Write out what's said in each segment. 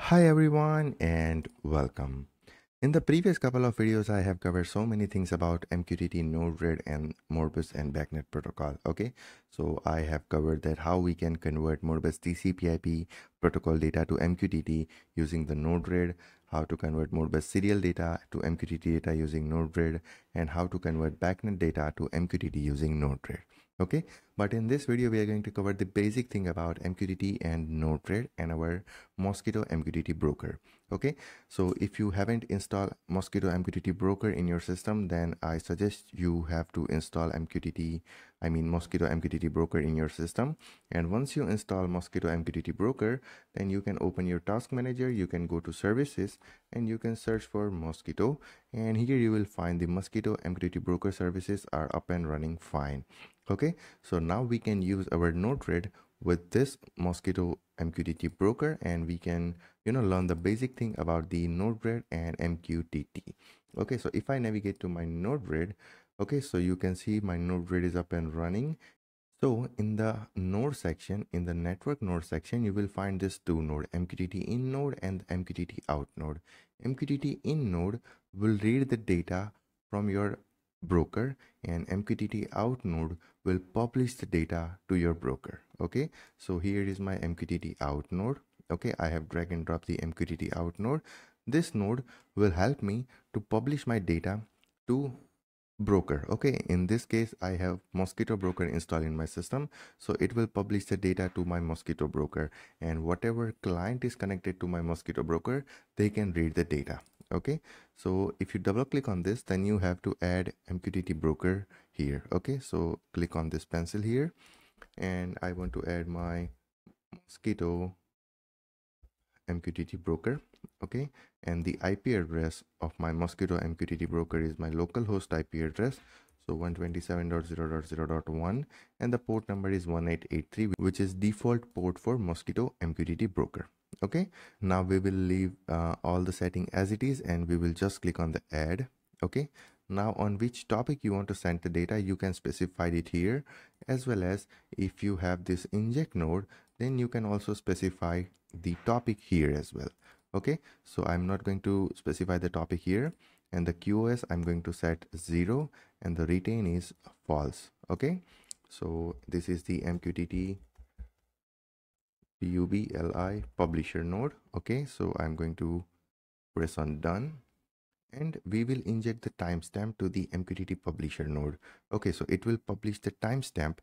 Hi everyone and welcome. In the previous couple of videos, I have covered so many things about MQTT, Node-RED and Modbus and BACnet protocol. Okay, so I have covered that how we can convert Modbus TCP/IP protocol data to MQTT using the Node-RED, how to convert Modbus serial data to MQTT data using Node-RED, and how to convert BACnet data to MQTT using Node-RED okay? But in this video we are going to cover the basic thing about mqtt and node-red and our mosquitto mqtt broker. Okay? So if you haven't installed mosquitto mqtt broker in your system then i suggest you have to install mqtt i mean mosquitto mqtt broker in your system. And once you install mosquitto mqtt broker then you can open your task manager you can go to services and you can search for mosquitto. And here you will find the mosquitto mqtt broker services are up and running fine okay so now we can use our node-red with this mosquitto mqtt broker and we can you know learn the basic thing about the node-red and mqtt okay so if i navigate to my node-red okay so you can see my node-red is up and running. So in the node section in the network node section you will find this two node mqtt in node and mqtt out node. Mqtt in node will read the data from your broker and mqtt out node will publish the data to your broker okay? So here is my mqtt out node okay? I have drag and drop the mqtt out node this node will help me to publish my data to broker okay? In this case i have mosquitto broker installed in my system so it will publish the data to my mosquitto broker. And whatever client is connected to my mosquitto broker they can read the data okay? So if you double click on this then you have to add mqtt broker here okay? So click on this pencil here and i want to add my mosquitto mqtt broker okay? And the ip address of my mosquitto mqtt broker is my localhost ip address so 127.0.0.1 and the port number is 1883 which is default port for mosquitto mqtt broker okay? Now we will leave uh, all the setting as it is and we will just click on the add. Okay? Now on which topic you want to send the data you can specify it here as well as if you have this inject node then you can also specify the topic here as well. Okay? So i'm not going to specify the topic here. And the qos i'm going to set zero and the retain is false. Okay? So this is the mqtt publi publisher node okay? So i'm going to press on done and we will inject the timestamp to the mqtt publisher node okay? So it will publish the timestamp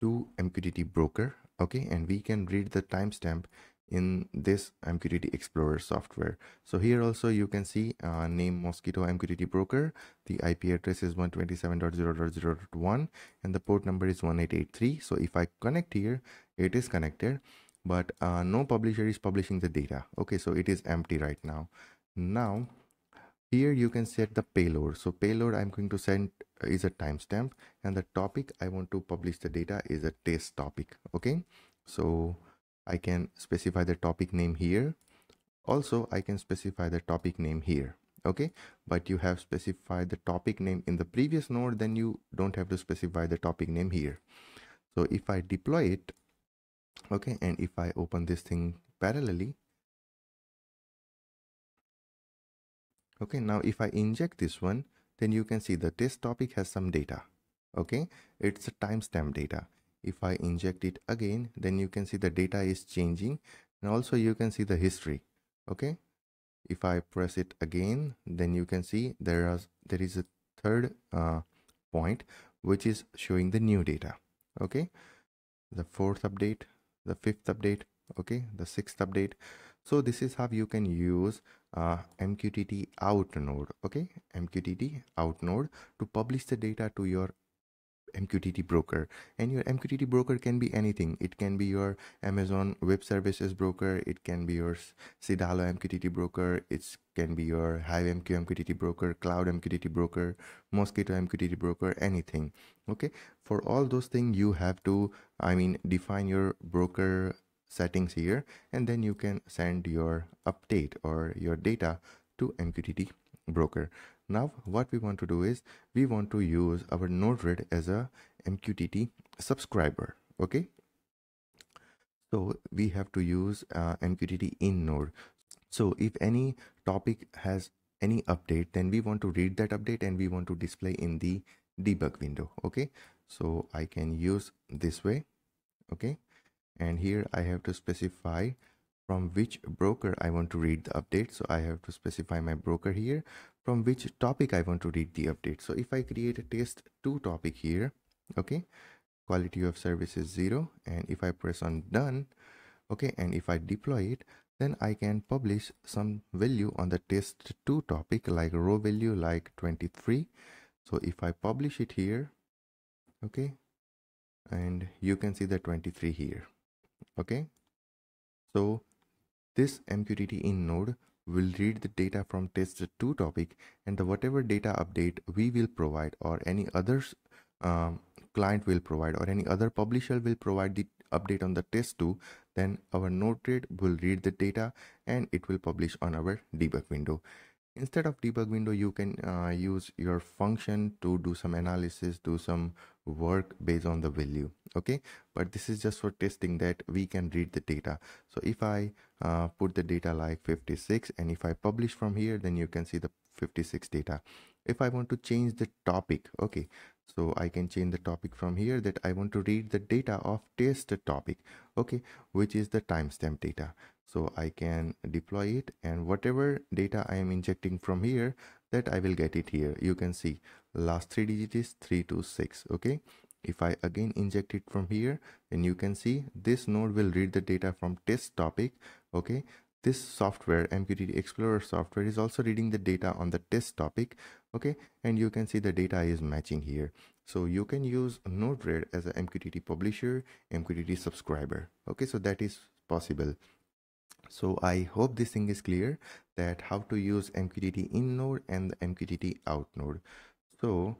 to mqtt broker okay? And we can read the timestamp in this mqtt explorer software. So here also you can see uh, name mosquitto mqtt broker. The ip address is 127.0.0.1 and the port number is 1883 so if i connect here it is connected but uh, no publisher is publishing the data. Okay so it is empty right now. Now here you can set the payload. So payload i'm going to send is a timestamp and the topic i want to publish the data is a test topic. Okay so i can specify the topic name here. Also i can specify the topic name here. Okay but you have specified the topic name in the previous node then you don't have to specify the topic name here. So if i deploy it okay and if i open this thing parallelly okay now if i inject this one then you can see the test topic has some data okay? It's a timestamp data. If i inject it again then you can see the data is changing and also you can see the history okay? If i press it again then you can see there is there is a third uh, point which is showing the new data okay? The fourth update the fifth update okay the sixth update. So this is how you can use uh, mqtt out node okay? Mqtt out node to publish the data to your MQTT broker. And your MQTT broker can be anything. It can be your Amazon web services broker. It can be your Cedalo MQTT broker. It can be your HiveMQ MQTT broker Cloud MQTT broker mosquitto MQTT broker anything. Okay? For all those things you have to I mean define your broker settings here and then you can send your update or your data to MQTT broker now what we want to do is we want to use our node-red as a mqtt subscriber okay? So we have to use uh, mqtt in node. So if any topic has any update then we want to read that update and we want to display in the debug window okay? So i can use this way okay? And here i have to specify from which broker I want to read the update. So I have to specify my broker here from which topic I want to read the update. So if I create a test 2 topic here, okay, quality of service is 0 and if I press on done, okay, and if I deploy it, then I can publish some value on the test 2 topic like row value like 23. So if I publish it here, okay, and you can see the 23 here, okay. So this MQTT in node will read the data from test2 topic and the whatever data update we will provide or any others um, client will provide or any other publisher will provide the update on the test2 then our Node-RED will read the data and it will publish on our debug window. Instead of debug window you can uh, use your function to do some analysis do some work based on the value okay? But this is just for testing that we can read the data. So if i uh, put the data like 56 and if i publish from here then you can see the 56 data. If i want to change the topic okay so i can change the topic from here that i want to read the data of test topic okay which is the timestamp data. So I can deploy it and whatever data I am injecting from here that I will get it here. You can see last three digits is 326 okay? If I again inject it from here then you can see this node will read the data from test topic okay? This software MQTT Explorer software is also reading the data on the test topic okay? And you can see the data is matching here. So you can use Node-RED as a MQTT publisher MQTT subscriber okay? So that is possible. So I hope this thing is clear that how to use MQTT in node and the MQTT out node. So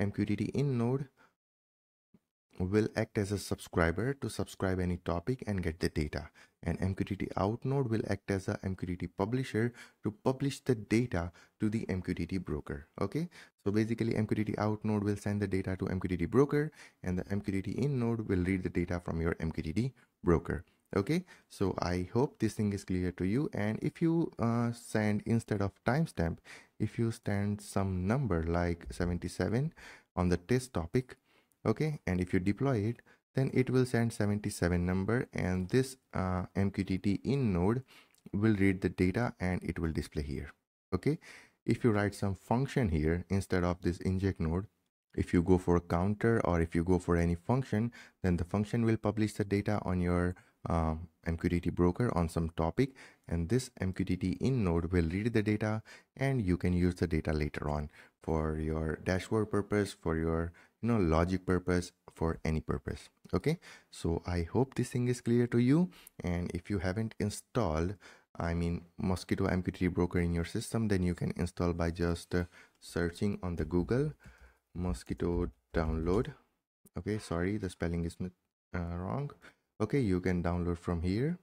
MQTT in node will act as a subscriber to subscribe any topic and get the data. And MQTT out node will act as a MQTT publisher to publish the data to the MQTT broker okay? So basically MQTT out node will send the data to MQTT broker and the MQTT in node will read the data from your MQTT broker okay so i hope this thing is clear to you. And if you uh, send instead of timestamp if you send some number like 77 on the test topic okay and if you deploy it then it will send 77 number. And this uh, mqtt in node will read the data and it will display here. Okay if you write some function here instead of this inject node if you go for a counter or if you go for any function then the function will publish the data on your um, MQTT broker on some topic and this MQTT in node will read the data and you can use the data later on for your dashboard purpose for your you know logic purpose for any purpose okay? So I hope this thing is clear to you and if you haven't installed I mean Mosquitto MQTT broker in your system then you can install by just uh, searching on the Google Mosquitto download. Okay sorry the spelling is uh, wrong okay you can download from here.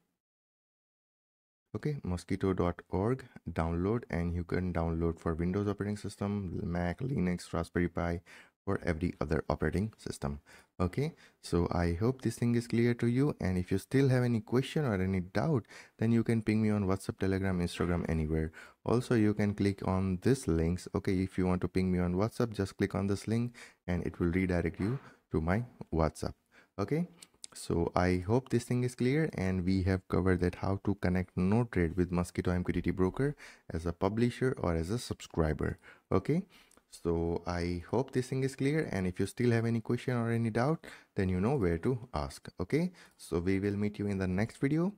Okay mosquitto.org download and you can download for windows operating system mac linux raspberry pi for every other operating system. Okay so i hope this thing is clear to you and if you still have any question or any doubt then you can ping me on whatsapp telegram instagram anywhere. Also you can click on this links okay if you want to ping me on whatsapp just click on this link and it will redirect you to my whatsapp. Okay so i hope this thing is clear and we have covered that how to connect Node-RED with mosquitto mqtt broker as a publisher or as a subscriber okay? So i hope this thing is clear and if you still have any question or any doubt then you know where to ask okay? So we will meet you in the next video.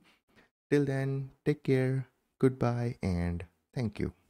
Till then take care goodbye and thank you